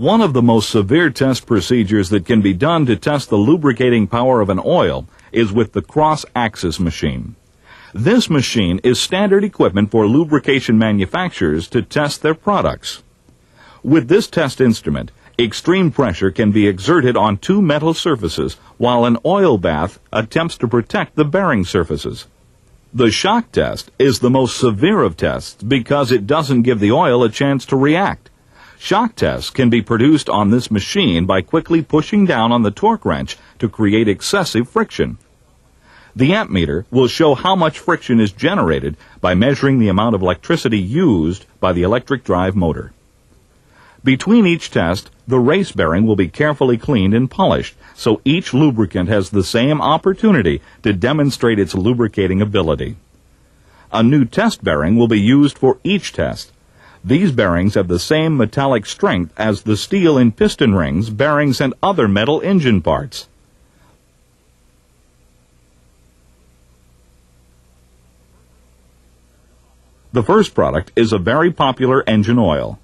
One of the most severe test procedures that can be done to test the lubricating power of an oil is with the cross-axis machine. This machine is standard equipment for lubrication manufacturers to test their products. With this test instrument, extreme pressure can be exerted on two metal surfaces while an oil bath attempts to protect the bearing surfaces. The shock test is the most severe of tests because it doesn't give the oil a chance to react. Shock tests can be produced on this machine by quickly pushing down on the torque wrench to create excessive friction. The ammeter will show how much friction is generated by measuring the amount of electricity used by the electric drive motor. Between each test, the race bearing will be carefully cleaned and polished, so each lubricant has the same opportunity to demonstrate its lubricating ability. A new test bearing will be used for each test, these bearings have the same metallic strength as the steel in piston rings, bearings, and other metal engine parts. The first product is a very popular engine oil.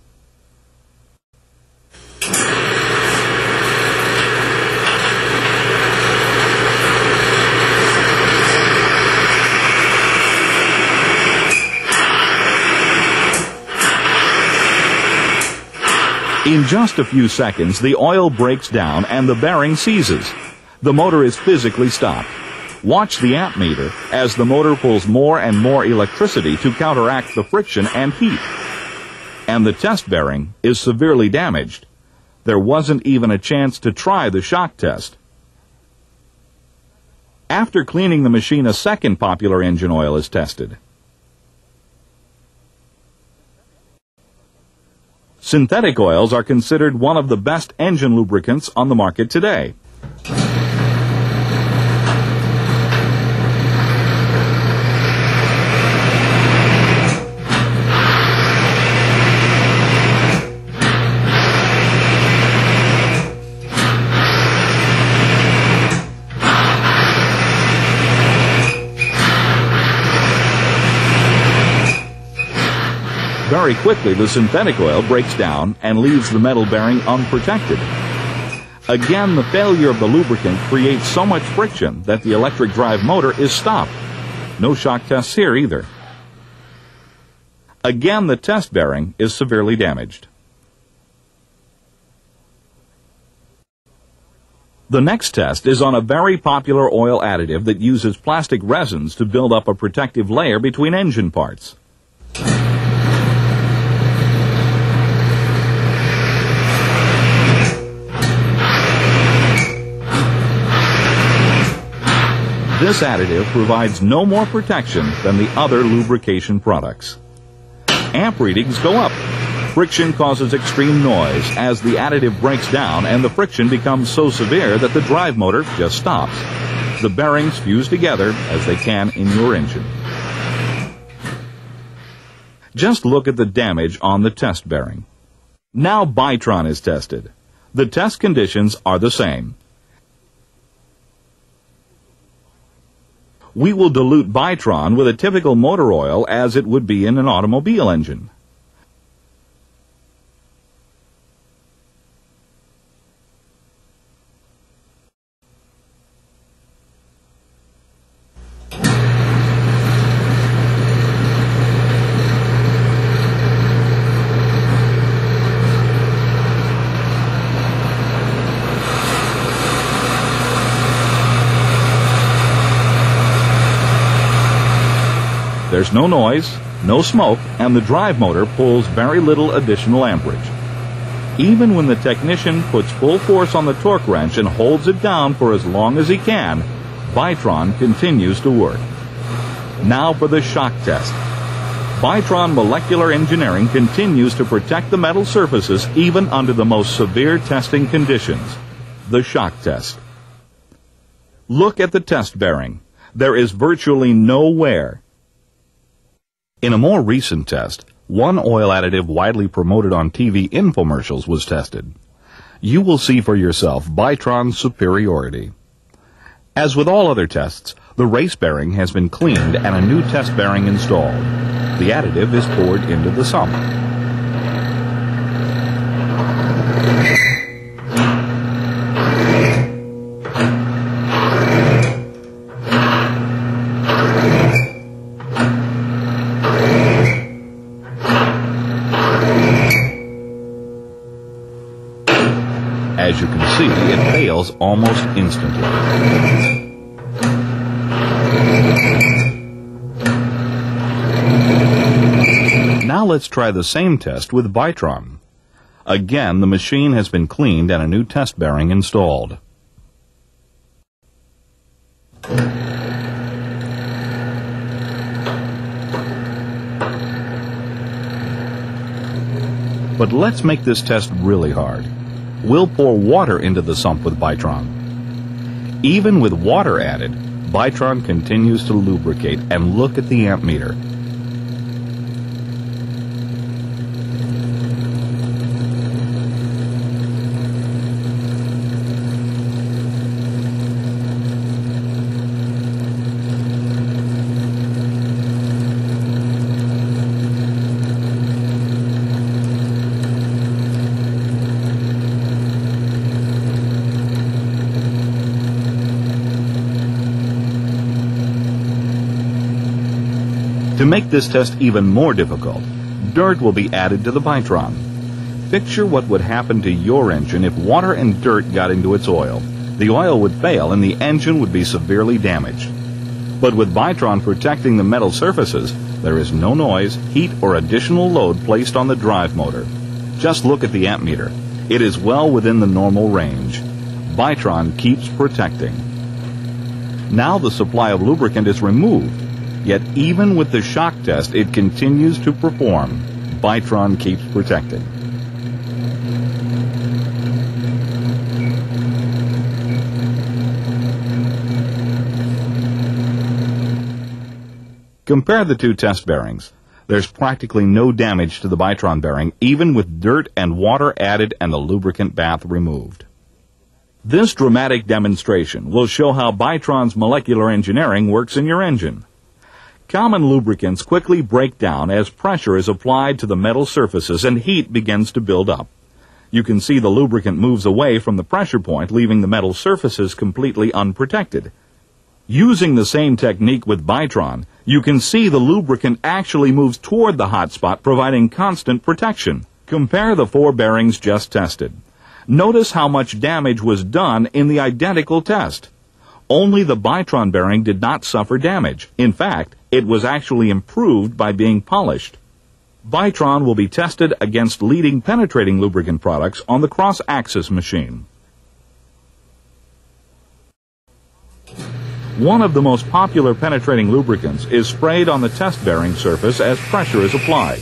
In just a few seconds, the oil breaks down and the bearing seizes. The motor is physically stopped. Watch the amp meter as the motor pulls more and more electricity to counteract the friction and heat. And the test bearing is severely damaged. There wasn't even a chance to try the shock test. After cleaning the machine, a second popular engine oil is tested. Synthetic oils are considered one of the best engine lubricants on the market today. Very quickly, the synthetic oil breaks down and leaves the metal bearing unprotected. Again, the failure of the lubricant creates so much friction that the electric drive motor is stopped. No shock tests here either. Again, the test bearing is severely damaged. The next test is on a very popular oil additive that uses plastic resins to build up a protective layer between engine parts. This additive provides no more protection than the other lubrication products. Amp readings go up. Friction causes extreme noise as the additive breaks down and the friction becomes so severe that the drive motor just stops. The bearings fuse together as they can in your engine. Just look at the damage on the test bearing. Now Bitron is tested. The test conditions are the same. We will dilute Bitron with a typical motor oil as it would be in an automobile engine. There's no noise, no smoke, and the drive motor pulls very little additional amperage. Even when the technician puts full force on the torque wrench and holds it down for as long as he can, Bitron continues to work. Now for the shock test. Bitron Molecular Engineering continues to protect the metal surfaces even under the most severe testing conditions. The shock test. Look at the test bearing. There is virtually no wear. In a more recent test, one oil additive widely promoted on TV infomercials was tested. You will see for yourself Bitron's superiority. As with all other tests, the race bearing has been cleaned and a new test bearing installed. The additive is poured into the sump. As you can see, it fails almost instantly. Now let's try the same test with Bitron. Again, the machine has been cleaned and a new test bearing installed. But let's make this test really hard. We'll pour water into the sump with Bitron. Even with water added, Bitron continues to lubricate and look at the amp meter. To make this test even more difficult, dirt will be added to the Bitron. Picture what would happen to your engine if water and dirt got into its oil. The oil would fail and the engine would be severely damaged. But with Bitron protecting the metal surfaces, there is no noise, heat, or additional load placed on the drive motor. Just look at the amp meter. It is well within the normal range. Bitron keeps protecting. Now the supply of lubricant is removed Yet even with the shock test, it continues to perform. Bitron keeps protecting. Compare the two test bearings. There's practically no damage to the Bitron bearing, even with dirt and water added and the lubricant bath removed. This dramatic demonstration will show how Bitron's molecular engineering works in your engine. Common lubricants quickly break down as pressure is applied to the metal surfaces and heat begins to build up. You can see the lubricant moves away from the pressure point, leaving the metal surfaces completely unprotected. Using the same technique with Bitron, you can see the lubricant actually moves toward the hot spot, providing constant protection. Compare the four bearings just tested. Notice how much damage was done in the identical test. Only the Bitron bearing did not suffer damage. In fact, it was actually improved by being polished. Bitron will be tested against leading penetrating lubricant products on the cross-axis machine. One of the most popular penetrating lubricants is sprayed on the test bearing surface as pressure is applied.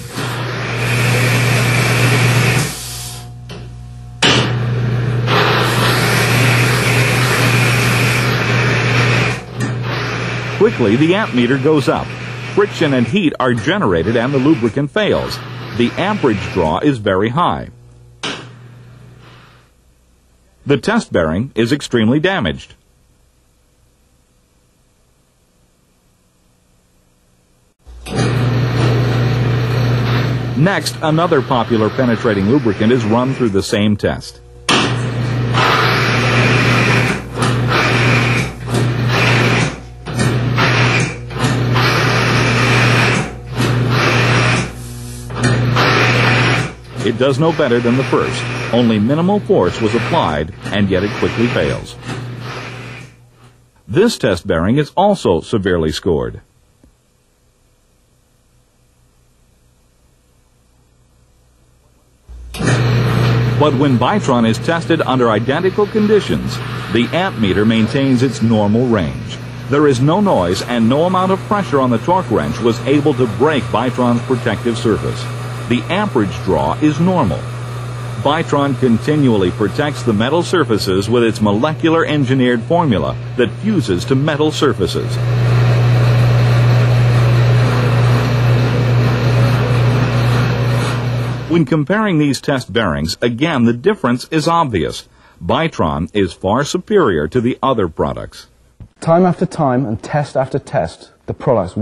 Quickly, the amp meter goes up. Friction and heat are generated and the lubricant fails. The amperage draw is very high. The test bearing is extremely damaged. Next, another popular penetrating lubricant is run through the same test. It does no better than the first. Only minimal force was applied, and yet it quickly fails. This test bearing is also severely scored. But when Bitron is tested under identical conditions, the amp meter maintains its normal range. There is no noise and no amount of pressure on the torque wrench was able to break Bitron's protective surface the amperage draw is normal. Bitron continually protects the metal surfaces with its molecular engineered formula that fuses to metal surfaces. When comparing these test bearings, again the difference is obvious. Bitron is far superior to the other products. Time after time and test after test, the products